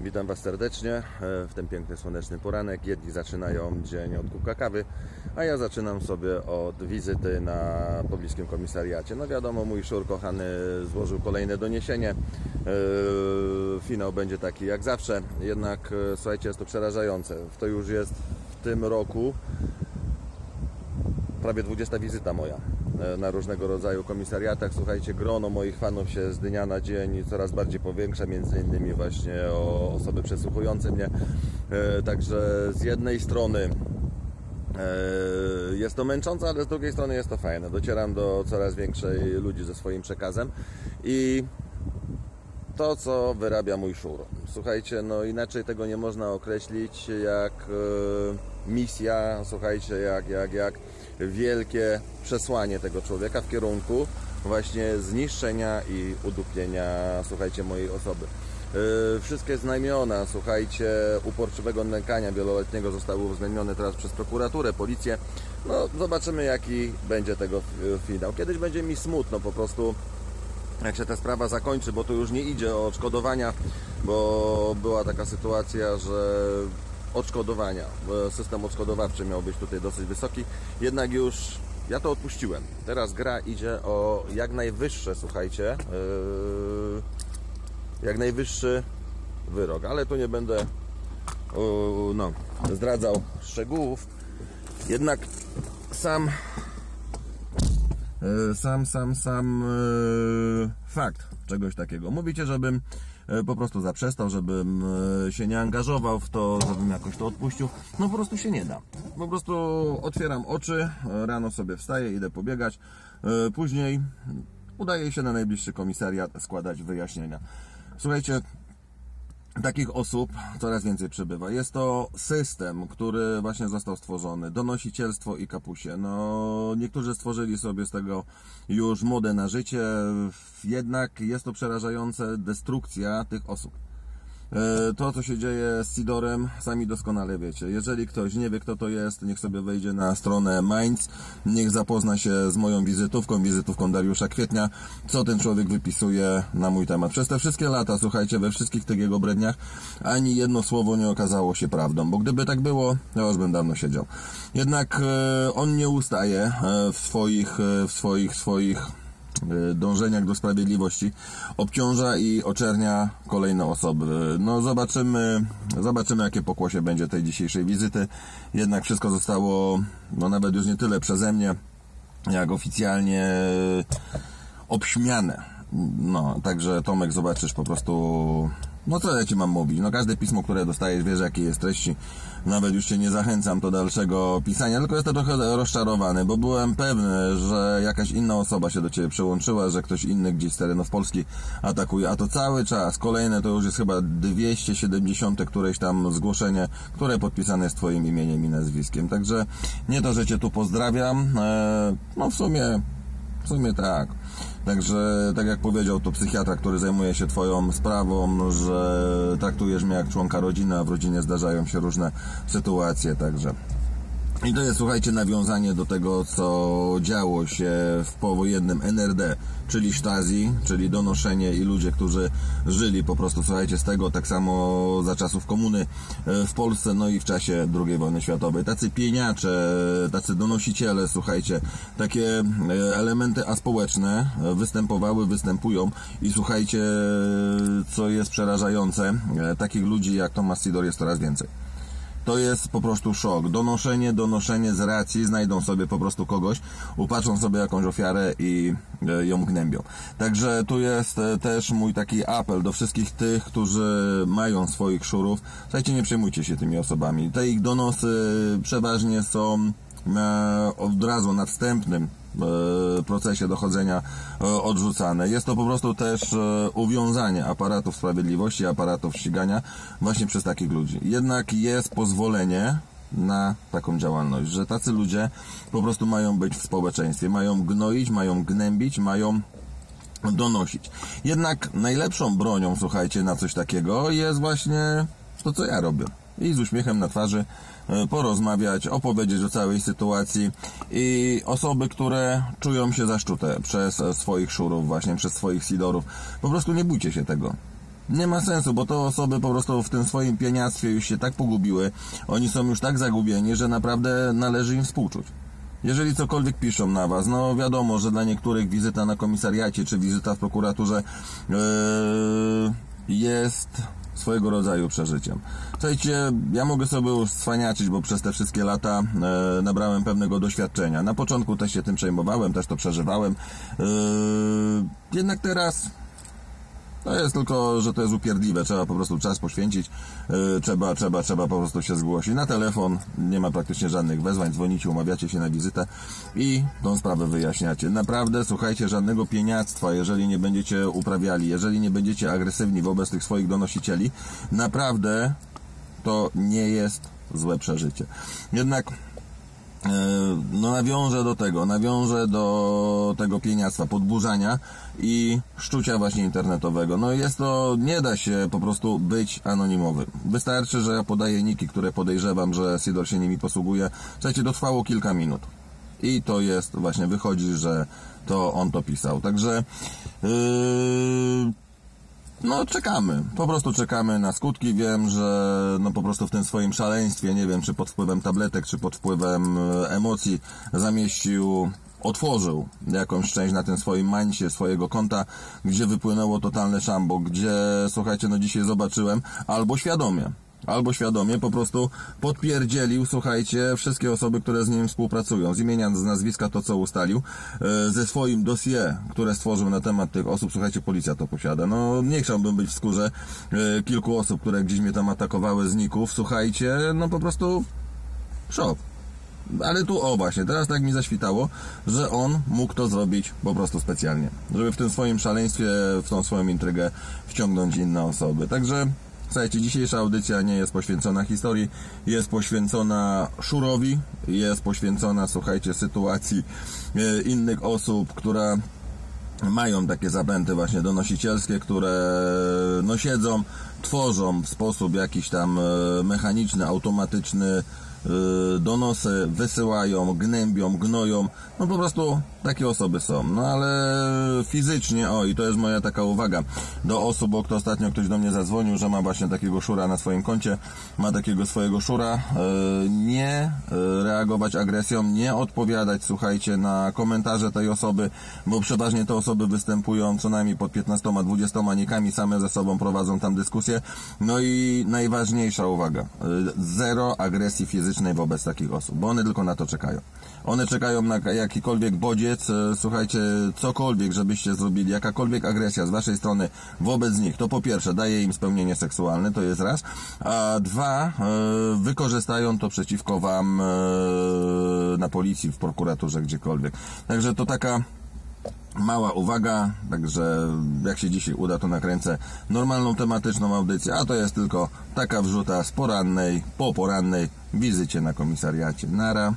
Witam Was serdecznie e, w ten piękny słoneczny poranek. Jedni zaczynają dzień od kubka kawy, a ja zaczynam sobie od wizyty na pobliskim komisariacie. No wiadomo, mój szur kochany złożył kolejne doniesienie. E, Finał będzie taki jak zawsze, jednak e, słuchajcie, jest to przerażające. To już jest w tym roku prawie 20 wizyta moja na różnego rodzaju komisariatach. Słuchajcie, grono moich fanów się z dnia na dzień coraz bardziej powiększa, między innymi właśnie o osoby przesłuchujące mnie. E, Także z jednej strony e, jest to męczące, ale z drugiej strony jest to fajne. Docieram do coraz większej ludzi ze swoim przekazem i to, co wyrabia mój szur. Słuchajcie, no inaczej tego nie można określić jak e, misja, słuchajcie, jak, jak, jak wielkie przesłanie tego człowieka w kierunku właśnie zniszczenia i udupienia, słuchajcie, mojej osoby. E, Wszystkie znamiona, słuchajcie, uporczywego nękania wieloletniego zostały uwzględnione teraz przez prokuraturę, policję. No, zobaczymy, jaki będzie tego finał. Kiedyś będzie mi smutno po prostu jak się ta sprawa zakończy, bo tu już nie idzie o odszkodowania, bo była taka sytuacja, że odszkodowania, system odszkodowawczy miał być tutaj dosyć wysoki, jednak już ja to odpuściłem. Teraz gra idzie o jak najwyższe, słuchajcie, yy, jak najwyższy wyrok, ale tu nie będę o, no, zdradzał szczegółów. Jednak sam E, sam, sam, sam fakt czegoś takiego. Mówicie, żebym po prostu zaprzestał, żebym e, się nie angażował w to, żebym jakoś to odpuścił. No po prostu się nie da. Po prostu otwieram oczy, e, rano sobie wstaję, idę pobiegać, e, później udaję się na najbliższy komisariat składać wyjaśnienia. Słuchajcie, Takich osób coraz więcej przybywa. Jest to system, który właśnie został stworzony. Donosicielstwo i kapusie. No, niektórzy stworzyli sobie z tego już modę na życie, jednak jest to przerażająca destrukcja tych osób. E, To, co się dzieje z Sidorem, sami doskonale wiecie. Jeżeli ktoś nie wie, kto to jest, niech sobie wejdzie na stronę Mainz, niech zapozna się z moją wizytówką, wizytówką Dariusza Kwietnia, co ten człowiek wypisuje na mój temat. Przez te wszystkie lata, słuchajcie, we wszystkich tych jego bredniach, ani jedno słowo nie okazało się prawdą, bo gdyby tak było, ja już bym dawno siedział. Jednak e, on nie ustaje e, w swoich, w swoich, swoich dążeniach do sprawiedliwości obciąża i oczernia kolejne osoby. No zobaczymy, zobaczymy jakie pokłosie będzie tej dzisiejszej wizyty. Jednak wszystko zostało, no nawet już nie tyle przeze mnie, jak oficjalnie obśmiane. No, także Tomek zobaczysz po prostu, no co ja Ci mam mówić, no każde pismo, które dostajesz, wiesz jakie jest treści, nawet już Cię nie zachęcam do dalszego pisania, tylko jestem trochę rozczarowany, bo byłem pewny, że jakaś inna osoba się do Ciebie przyłączyła, że ktoś inny gdzieś z terenów Polski atakuje, a to cały czas, kolejne to już jest chyba 270 któreś tam zgłoszenie, które podpisane jest Twoim imieniem i nazwiskiem, także nie to, że Cię tu pozdrawiam, e, no w sumie w sumie tak. Także, tak jak powiedział to psychiatra, który zajmuje się Twoją sprawą, że traktujesz mnie jak członka rodziny, a w rodzinie zdarzają się różne sytuacje, także. I to jest, słuchajcie, nawiązanie do tego, co działo się w powojennym NRD, czyli Stasi, czyli donoszenie i ludzie, którzy żyli po prostu, słuchajcie, z tego, tak samo za czasów komuny e, w Polsce, no i w czasie II wojny światowej. Tacy pieniacze, tacy donosiciele, słuchajcie, takie e, elementy aspołeczne e, występowały, występują i słuchajcie, co jest przerażające, takich ludzi jak Thomas Sidor jest coraz więcej. To jest po prostu szok. Donoszenie, donoszenie z racji, znajdą sobie po prostu kogoś, upatrzą sobie jakąś ofiarę i e, ją gnębią. Także tu jest e, też mój taki apel do wszystkich tych, którzy mają swoich szurów. Słuchajcie, nie przejmujcie się tymi osobami. Te ich donosy przeważnie są e, od razu na wstępnym procesie dochodzenia e, odrzucane. Jest to po prostu też e, uwiązanie aparatów sprawiedliwości, aparatów ścigania właśnie przez takich ludzi. Jednak jest pozwolenie na taką działalność, że tacy ludzie po prostu mają być w społeczeństwie, mają gnoić, mają gnębić, mają donosić. Jednak najlepszą bronią, słuchajcie, na coś takiego jest właśnie to, co ja robię. I z uśmiechem na twarzy e, porozmawiać, opowiedzieć o całej sytuacji i osoby, które czują się zaszczute przez swoich szurów, właśnie przez swoich sidorów, po prostu nie bójcie się tego. Nie ma sensu, bo to osoby po prostu w tym swoim pieniactwie już się tak pogubiły, oni są już tak zagubieni, że naprawdę należy im współczuć. Jeżeli cokolwiek piszą na was, no wiadomo, że dla niektórych wizyta na komisariacie czy wizyta w prokuraturze yy, jest swojego rodzaju przeżyciem. Słuchajcie, ja mogę sobie już cwaniaczyć, bo przez te wszystkie lata e, nabrałem pewnego doświadczenia. Na początku też się tym przejmowałem, też to przeżywałem. E, jednak teraz to jest tylko, że to jest upierdliwe, trzeba po prostu czas poświęcić, yy, trzeba, trzeba, trzeba po prostu się zgłosić. Na telefon nie ma praktycznie żadnych wezwań, dzwonicie, umawiacie się na wizytę i tą sprawę wyjaśniacie. Naprawdę, słuchajcie, żadnego pieniactwa, jeżeli nie będziecie uprawiali, jeżeli nie będziecie agresywni wobec tych swoich donosicieli, naprawdę to nie jest złe przeżycie. Jednak no nawiążę do tego, nawiążę do tego pieniactwa, podburzania i szczucia właśnie internetowego. No jest to, nie da się po prostu być anonimowym. Wystarczy, że ja podaję niki, które podejrzewam, że Sidor się nimi posługuje. Słuchajcie, to trwało kilka minut. I to jest, właśnie wychodzi, że to on to pisał. Także yy, no, czekamy. Po prostu czekamy na skutki. Wiem, że no po prostu w tym swoim szaleństwie, nie wiem, czy pod wpływem tabletek, czy pod wpływem e, emocji zamieścił otworzył jakąś część na tym swoim mancie swojego konta, gdzie wypłynęło totalne szambo, gdzie, słuchajcie, no dzisiaj zobaczyłem, albo świadomie, albo świadomie po prostu podpierdzielił, słuchajcie, wszystkie osoby, które z nim współpracują, z imienia, z nazwiska to, co ustalił, e, ze swoim dossier, które stworzył na temat tych osób, słuchajcie, policja to posiada. No, nie chciałbym być w skórze e, kilku osób, które gdzieś mnie tam atakowały z ników, słuchajcie, no po prostu szok. Ale tu, o właśnie, teraz tak mi zaświtało, że on mógł to zrobić po prostu specjalnie. Żeby w tym swoim szaleństwie, w tą swoją intrygę wciągnąć inne osoby. Także Słuchajcie, dzisiejsza audycja nie jest poświęcona historii, jest poświęcona szurowi, jest poświęcona, słuchajcie, sytuacji e, innych osób, które mają takie zapęty właśnie donosicielskie, które no siedzą, tworzą w sposób jakiś tam e, mechaniczny, automatyczny donosy wysyłają, gnębią, gnoją, no po prostu takie osoby są. No ale fizycznie, o i to jest moja taka uwaga do osób, bo kto ostatnio ktoś do mnie zadzwonił, że ma właśnie takiego szura na swoim koncie, ma takiego swojego szura, y, nie y, reagować agresją, nie odpowiadać, słuchajcie, na komentarze tej osoby, bo przeważnie te osoby występują co najmniej pod 15-20 nikami, same ze sobą prowadzą tam dyskusję. No i najważniejsza uwaga, zero agresji fizycznej fizycznej wobec takich osób, bo one tylko na to czekają. One czekają na jakikolwiek bodziec, e, słuchajcie, cokolwiek, żebyście zrobili, jakakolwiek agresja z waszej strony wobec nich, to po pierwsze daje im spełnienie seksualne, to jest raz, a dwa, e, wykorzystają to przeciwko wam e, na policji, w prokuraturze, gdziekolwiek. Także to taka Mała uwaga, także jak się dzisiaj uda, to nakręcę normalną tematyczną audycję, a to jest tylko taka wrzuta z porannej, po porannej wizycie na komisariacie. Nara.